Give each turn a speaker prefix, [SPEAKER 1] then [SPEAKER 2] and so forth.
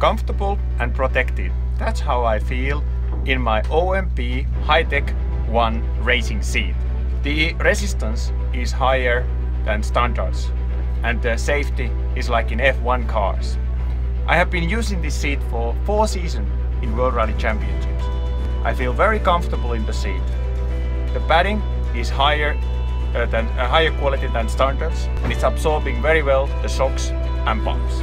[SPEAKER 1] comfortable and protected. That's how I feel in my OMP high-tech 1 racing seat. The resistance is higher than standards and the safety is like in F1 cars. I have been using this seat for four seasons in World Rally Championships. I feel very comfortable in the seat. The padding is higher uh, than a uh, higher quality than standards and it's absorbing very well the shocks and bumps.